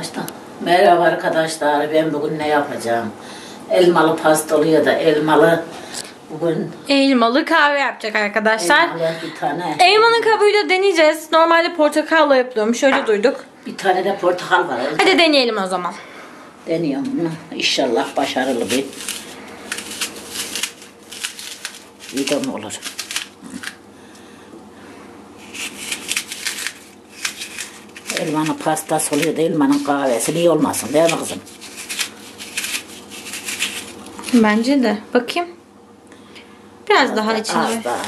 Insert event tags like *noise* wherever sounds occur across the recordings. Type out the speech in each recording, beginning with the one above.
Açtım. Merhaba arkadaşlar. Ben bugün ne yapacağım? Elmalı pasta oluyor da elmalı. Bugün Elmalı kahve yapacak arkadaşlar. elmalı bir tane. Elmanın kabuğuyla deneyeceğiz. Normalde portakalla yapılıyormuş. Öyle duyduk. Bir tane de portakal var. Hadi deneyelim o zaman. Deniyorum bunu. İnşallah başarılı bir video olur. Elmanın pastası oluyor da elmanın kahvesi niye olmasın değil mi kızım? Bence de. Bakayım. Biraz daha içine. Az daha.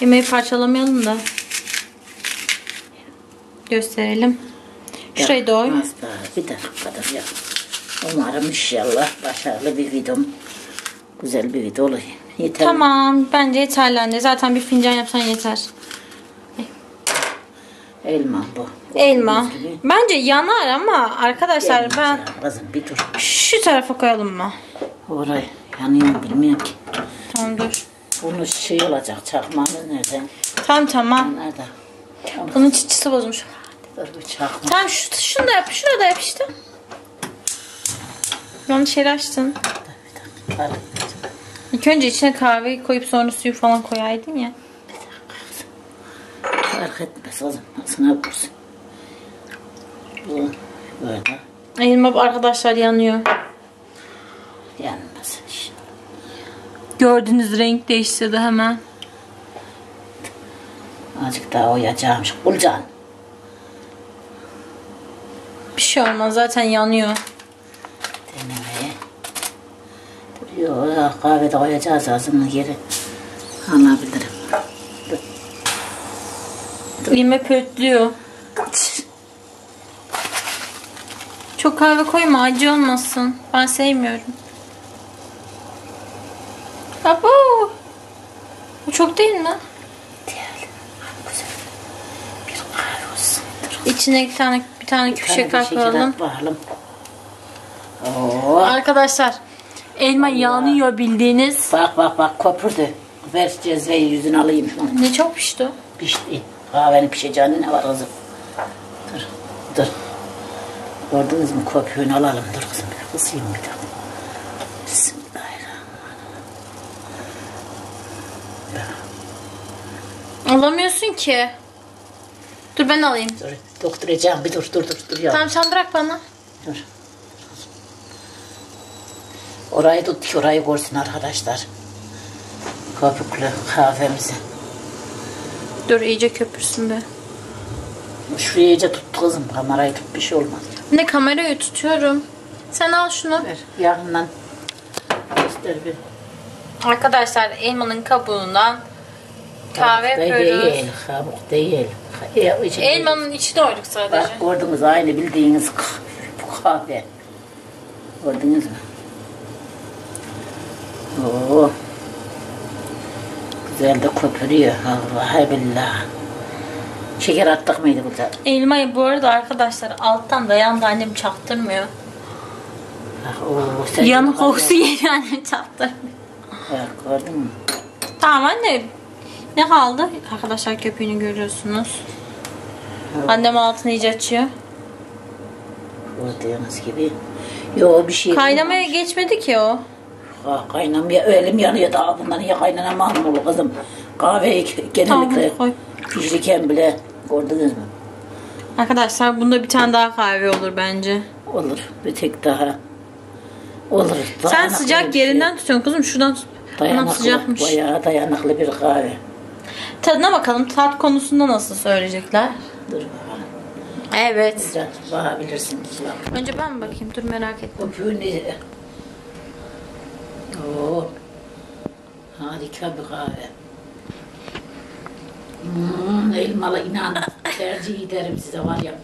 Yemeği parçalamayalım da. Gösterelim. Şurayı da oy. Az daha. Bir dakikadır ya. Umarım inşallah başarılı bir videom. Güzel bir video olur. Yeter. Tamam. Bence yeterli anne. Zaten bir fincan yapsan yeter. Elma bu. Elma. Gördüğünüz gibi. Bence yanar ama arkadaşlar Gelmez ben. Kızım bir dur. şu tarafa koyalım mı? Orayı yanıyor bilmiyorum ki. Tamam dur. Bunu şey olacak çakmağımız nerede? Tamam tamam. Nerede? Tamam. Bunun çıtısı bozmuş. Dur bir çakma. Tamam şu, şunu da yap. Şunu da yap işte. Yanlış yeri açtın. Al. İlk önce içine kahveyi koyup sonra suyu falan koyaydın ya. Fark etmez kızım. Sana vursun. Bu böyle Elma arkadaşlar yanıyor. yanmaz işte. Gördüğünüz renk değiştirdi hemen. Azıcık daha oyacağımış. Bulcan. Bir şey olmaz zaten yanıyor. Denemeye. Duruyor. Kahvede koyacağız ağzının yeri. Alabilirim. Elime pötlüyor. Çok kahve koyma acı olmasın. Ben sevmiyorum. Abo. Bu çok değil mi? Değil. Bir kahve olsun. İçine bir tane bir tane küp şeker koyalım. Oo. Arkadaşlar elma yanıyor bildiğiniz. Bak bak bak köpürdü. Ver cezveyi yüzünü alayım. Ne çok pişti. Pişti. Kahvenin pişeceğinin ne var kızım? Dur. Dur. Gördünüz mü köpüğünü alalım. Dur kızım. Bir kısayım bir dakika. Bismillahirrahmanirrahim. Alamıyorsun ki. Dur ben alayım. Dur. Doktoracağım. Bir dur dur dur. dur ya. Tamam sen bırak bana. Dur. Orayı tut ki orayı görsün arkadaşlar. Köpüklü kahvemizi. Dur iyice köpürsün be. Şuraya iyice tut kızım. Kamerayı tut bir şey olmaz. Ne kamerayı tutuyorum. Sen al şunu. Ver yakından. Göster bir. Arkadaşlar elmanın kabuğundan kahve Kabuk yapıyoruz. Değil, kabuk değil. İçi- Elmanın içine koyduk sadece. Bak gördünüz aynı bildiğiniz k- bu kahve. Gördünüz mü? Oo. Güzel de köpürüyor. Vallahi billahi. Şeker attık mıydı güzel? Elmayı bu arada arkadaşlar alttan da annem çaktırmıyor. Ah, Oo, sen Yanık kokusu geliyor annem çaktırmıyor. Bak gördün mü? Tamam anne. Ne kaldı? Arkadaşlar köpüğünü görüyorsunuz. Annem altını iyice açıyor. Gördüğünüz gibi. Yo bir şey Kaynamaya geçmedi ki o. Ha, kaynamaya elim yanıyor daha bundan niye kaynanamam oğlum kızım. Kahveyi genellikle Tamam, pişirirken bile gördünüz mü? Arkadaşlar bunda bir tane daha kahve olur bence. Olur bir tek daha. Olur. Sen sıcak şey. yerinden tutuyorsun kızım. Şuradan tut. Anam Dayanıklı, sıcakmış. bayağı dayanıklı bir kahve. Tadına bakalım. Tat konusunda nasıl söyleyecekler? Dur bakalım. Evet. Biraz bakabilirsiniz. Bak. Önce ben bakayım? Dur merak ettim. Öpüğünü. Oo. Harika bir kahve. Hmm, elmalı inan tercih ederim size var ya.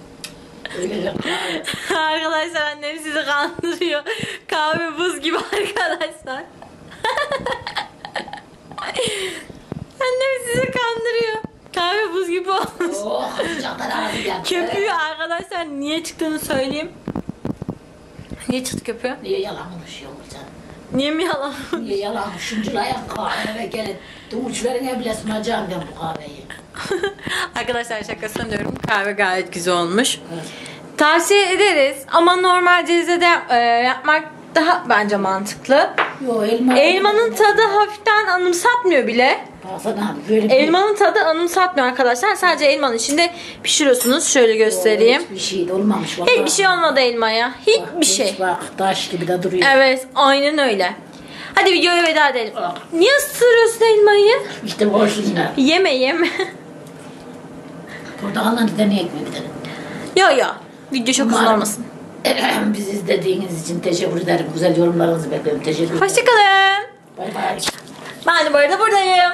Öyle bir kahve. arkadaşlar annem sizi kandırıyor. Kahve buz gibi arkadaşlar. *laughs* annem sizi kandırıyor. Kahve buz gibi olmuş. Oh. Köpüğü arkadaşlar niye çıktığını söyleyeyim. Niye çıktı köpüğü? Niye yalan konuşuyor canım? Niye mi yalan? Niye yalan şunculayan kahve gelin. Dumuçlarına bile sunacağım ben bu kahveyi. *laughs* arkadaşlar şaka sanıyorum. Kahve gayet güzel olmuş. Evet. Tavsiye ederiz ama normal cezede e, yapmak daha bence mantıklı. Yo elma. Elmanın tadı hafiften anımsatmıyor bile. Baksana abi böyle bir- Elmanın tadı anımsatmıyor arkadaşlar. Sadece elmanın içinde pişiriyorsunuz. Şöyle göstereyim. Hiçbir şey de olmamış vallahi. Hiçbir şey olmadı elmaya. Hiçbir hiç şey. Bak taş gibi de duruyor. Evet aynen öyle. Hadi videoya veda edelim. Niye ısırıyorsun elmayı? İşte boşluğuna. Yeme yeme. Portakalları deneyek mi bir de? yo yo. Video çok uzun Umarım- olmasın. *clears throat* Bizi izlediğiniz için teşekkür ederim. Güzel yorumlarınızı bekliyorum. Teşekkür ederim. Hoşçakalın. Bay bay. Ben de bu arada buradayım.